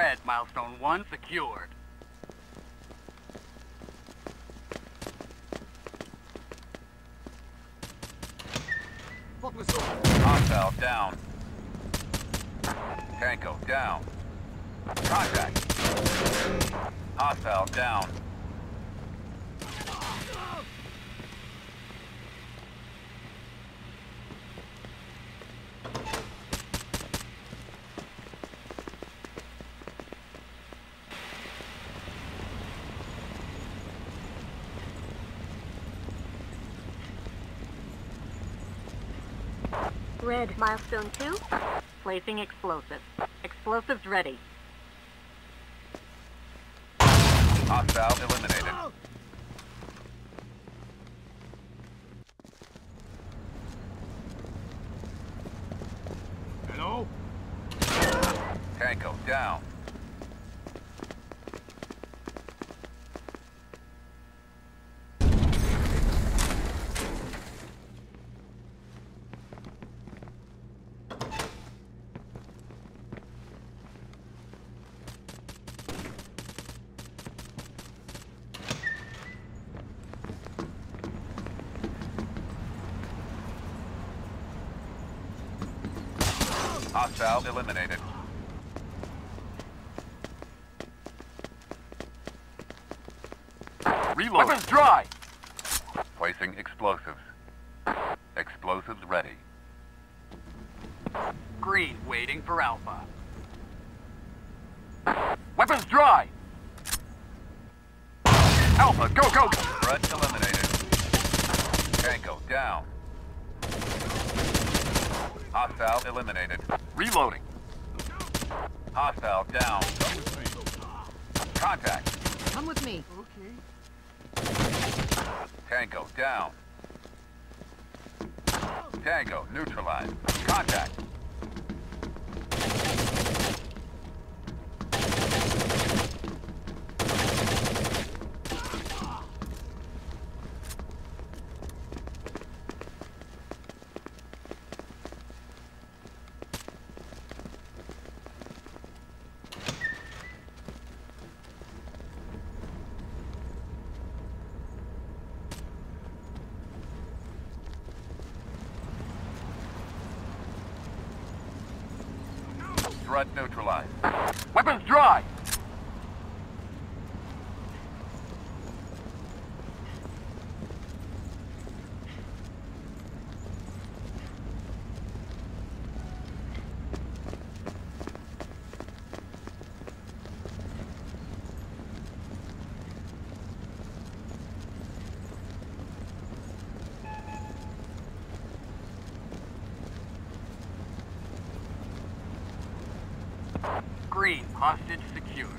Red, milestone one secured. Hostile down. Tango down. Contact. Hostile down. Red, milestone two. Placing explosives. Explosives ready. Hostile eliminated. Hello? Tango down. Hostile eliminated. Reload. Weapons dry! Placing explosives. Explosives ready. Green waiting for Alpha. Weapons dry! Alpha, go, go! Threat eliminated. Tango down. Hostile eliminated. Reloading. Hostile down. Contact. Come with me. Tango down. Tango neutralized. Contact. Threat neutralized. Weapons dry! Green, hostage secured.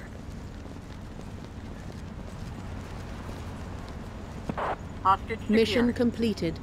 Hostage secured. Mission completed.